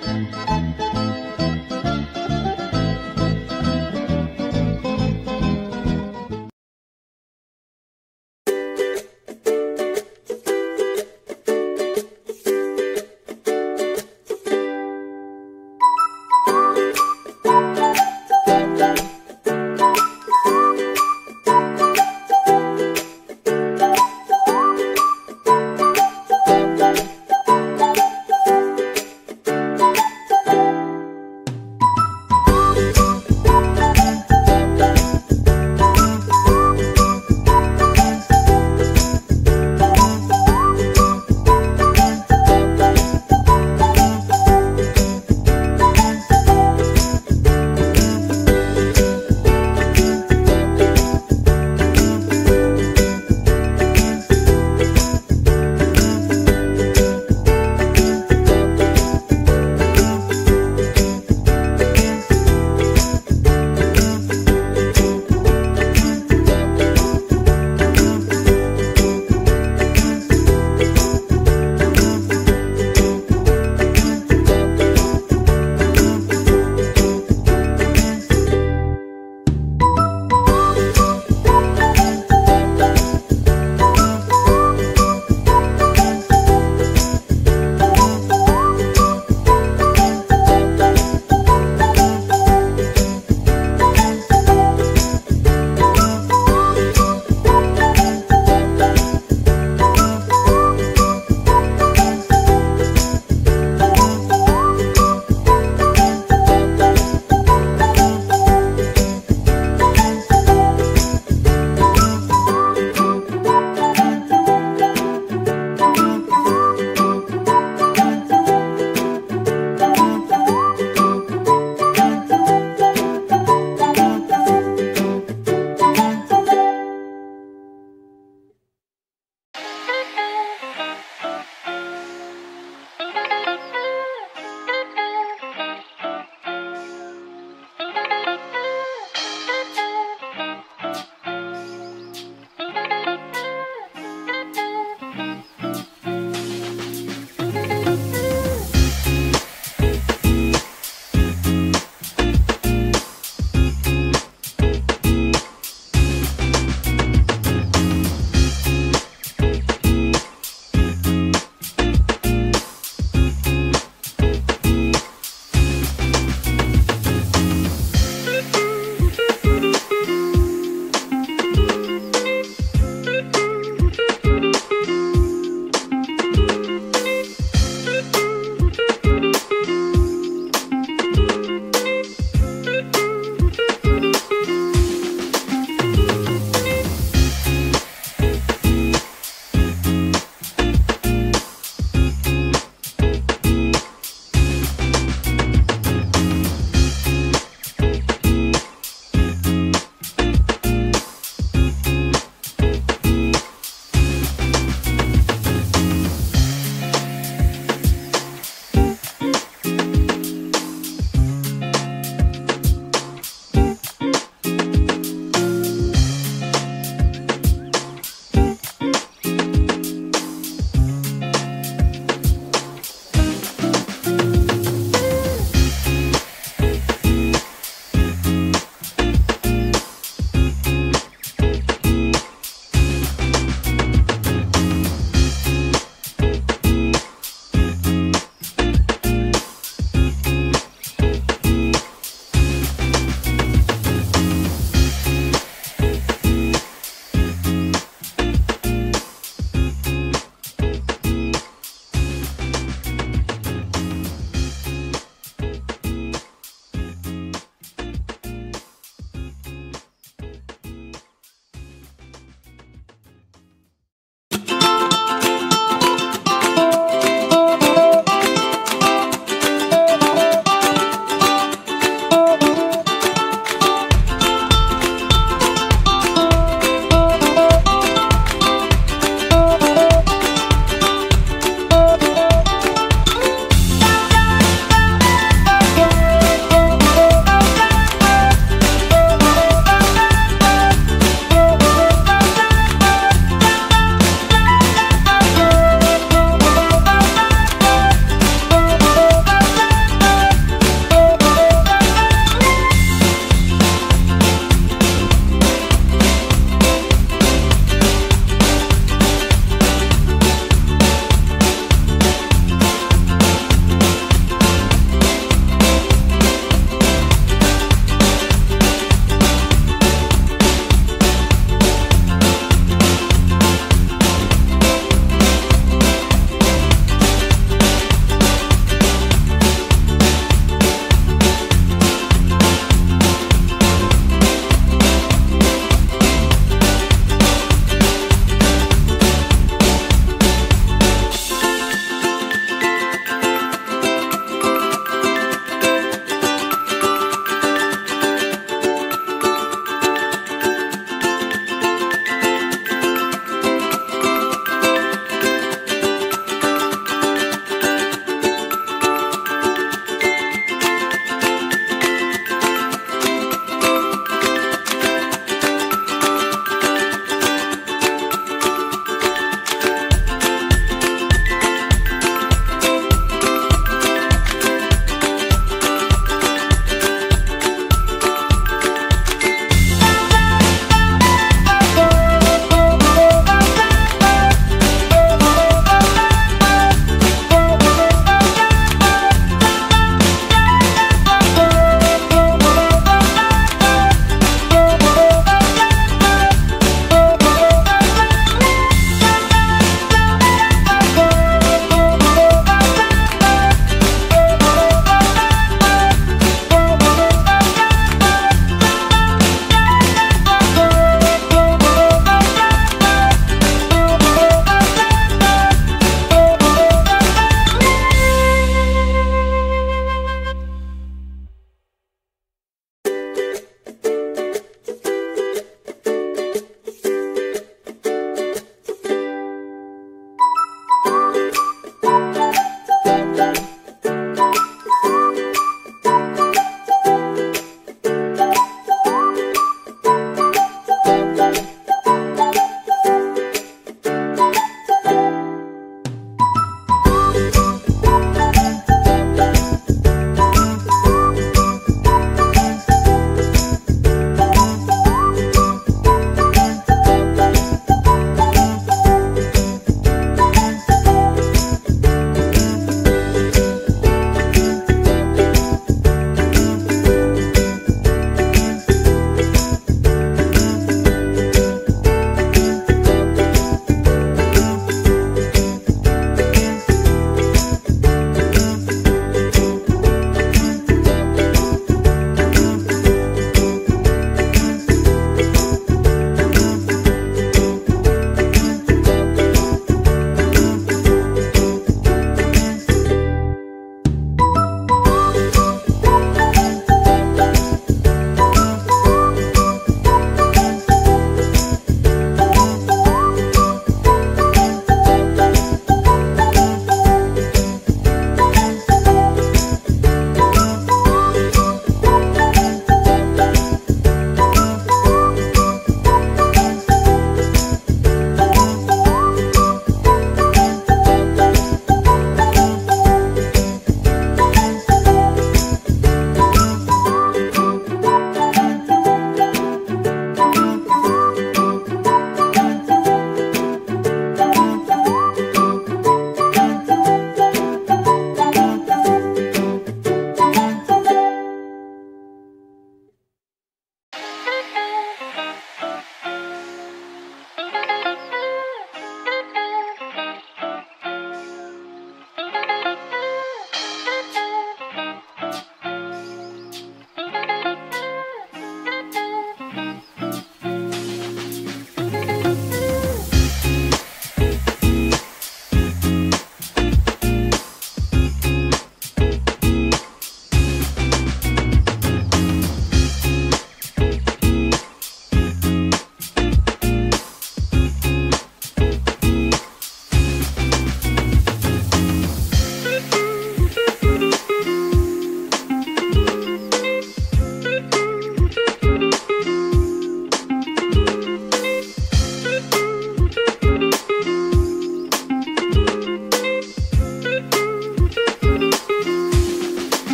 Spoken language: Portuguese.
Música